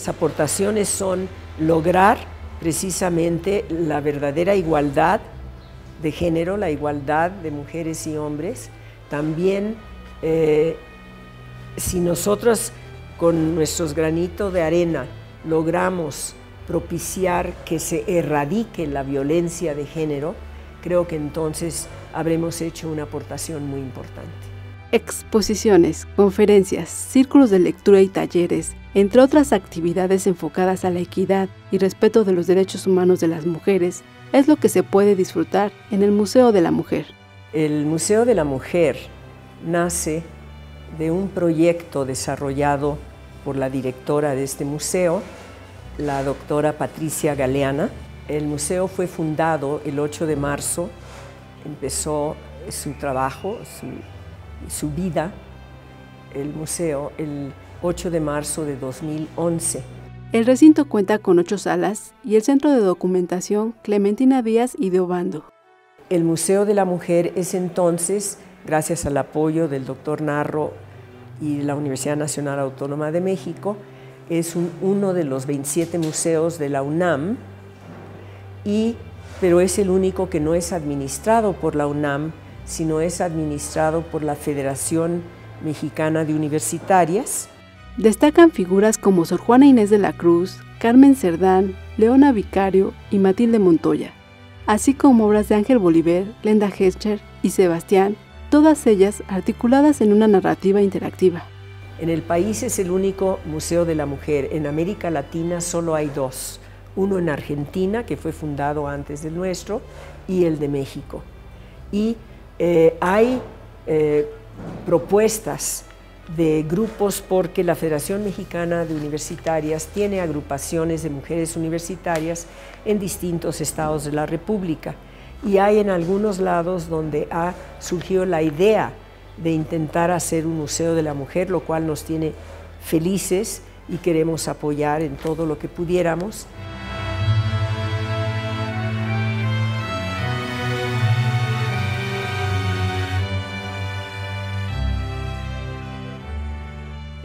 Las aportaciones son lograr precisamente la verdadera igualdad de género, la igualdad de mujeres y hombres. También eh, si nosotros con nuestros granitos de arena logramos propiciar que se erradique la violencia de género, creo que entonces habremos hecho una aportación muy importante. Exposiciones, conferencias, círculos de lectura y talleres, entre otras actividades enfocadas a la equidad y respeto de los derechos humanos de las mujeres, es lo que se puede disfrutar en el Museo de la Mujer. El Museo de la Mujer nace de un proyecto desarrollado por la directora de este museo, la doctora Patricia Galeana. El museo fue fundado el 8 de marzo, empezó su trabajo, su, su vida, el museo, el 8 de marzo de 2011. El recinto cuenta con ocho salas y el Centro de Documentación Clementina Díaz y de Obando. El Museo de la Mujer es entonces, gracias al apoyo del doctor Narro y la Universidad Nacional Autónoma de México, es uno de los 27 museos de la UNAM, y, pero es el único que no es administrado por la UNAM, sino es administrado por la Federación Mexicana de Universitarias. Destacan figuras como Sor Juana Inés de la Cruz, Carmen Cerdán, Leona Vicario y Matilde Montoya, así como obras de Ángel Bolívar, Lenda Hescher y Sebastián, todas ellas articuladas en una narrativa interactiva. En el país es el único museo de la mujer. En América Latina solo hay dos. Uno en Argentina, que fue fundado antes del nuestro, y el de México. Y eh, hay eh, propuestas de grupos porque la Federación Mexicana de Universitarias tiene agrupaciones de mujeres universitarias en distintos estados de la República y hay en algunos lados donde ha surgido la idea de intentar hacer un museo de la mujer, lo cual nos tiene felices y queremos apoyar en todo lo que pudiéramos.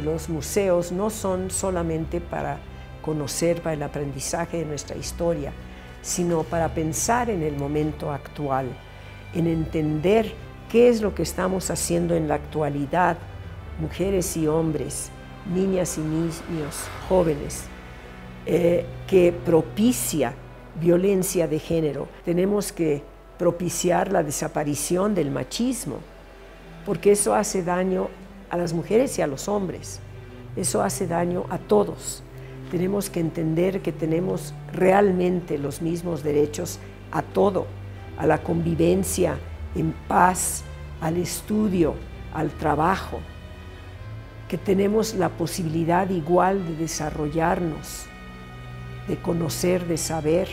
Los museos no son solamente para conocer, para el aprendizaje de nuestra historia, sino para pensar en el momento actual, en entender qué es lo que estamos haciendo en la actualidad, mujeres y hombres, niñas y niños, jóvenes, eh, que propicia violencia de género. Tenemos que propiciar la desaparición del machismo, porque eso hace daño a las mujeres y a los hombres. Eso hace daño a todos. Tenemos que entender que tenemos realmente los mismos derechos a todo, a la convivencia en paz, al estudio, al trabajo, que tenemos la posibilidad igual de desarrollarnos, de conocer, de saber.